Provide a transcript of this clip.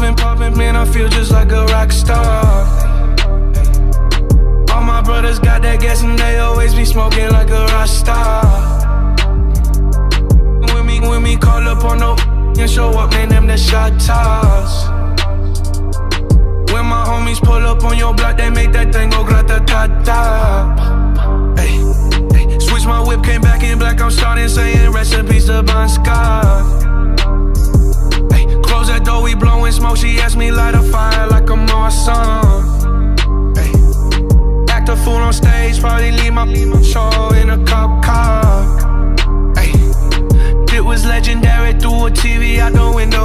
poppin', poppin', man, I feel just like a rock star. All my brothers got that gas and they always be smoking like a rock star. When me, when me call up on no and show up, man, them the shot toss. When my homies pull up on your block, they make that thing go grata ta ta. Hey, hey, switch my whip, came back in black. I'm starting saying recipes to Bon Scott. Me light a fire like a Marsan. Hey, act a fool on stage, probably leave my show in a cop car. Hey, it was legendary through a TV out the window.